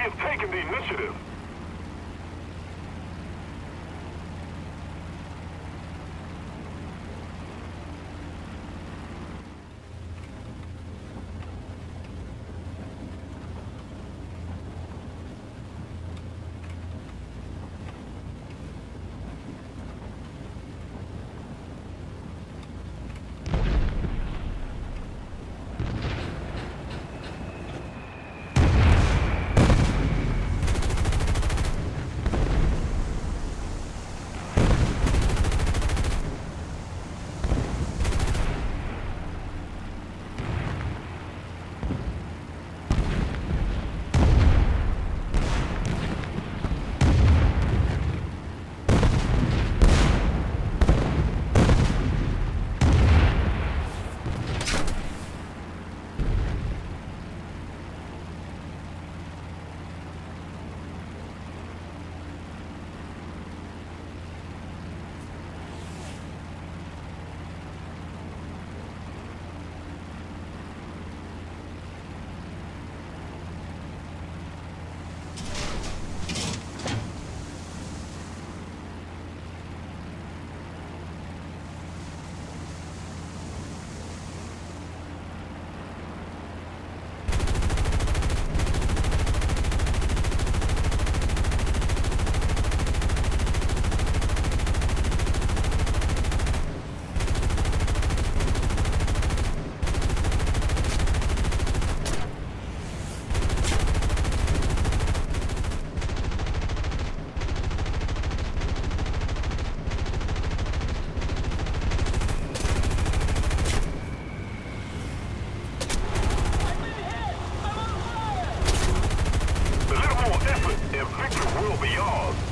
We have taken the initiative. Victory will be ours.